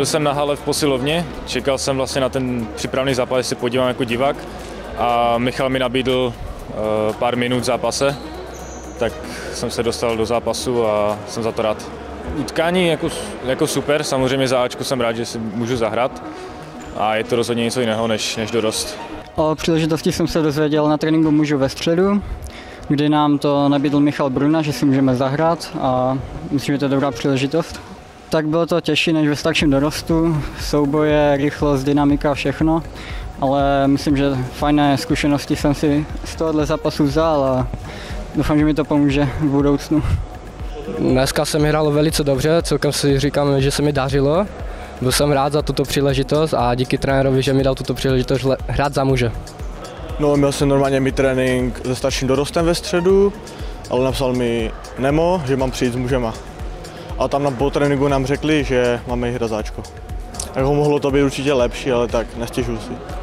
Byl jsem na hale v posilovně, čekal jsem vlastně na ten přípravný zápas, se podívám jako divák. A Michal mi nabídl eh, pár minut v zápase, tak jsem se dostal do zápasu a jsem za to rád. Utkání jako, jako super, samozřejmě za Ačku jsem rád, že si můžu zahrát, a je to rozhodně něco jiného než, než dorost. O příležitosti jsem se dozvěděl na tréninku mužů ve středu, kdy nám to nabídl Michal Bruna, že si můžeme zahrát a myslím, že to je dobrá příležitost. Tak bylo to těžší než ve starším dorostu, souboje, rychlost, dynamika, všechno, ale myslím, že fajné zkušenosti jsem si z tohohle zápasu vzal a doufám, že mi to pomůže v budoucnu. Dneska jsem hrál velice dobře, celkem si říkám, že se mi dařilo. Byl jsem rád za tuto příležitost a díky trenérovi, že mi dal tuto příležitost hrát za muže. No, měl jsem normálně mi trénink se starším dorostem ve středu, ale napsal mi Nemo, že mám přijít s mužema. A tam na po tréninku nám řekli, že máme hrát záčko. ho mohlo to být určitě lepší, ale tak nestěžuji si.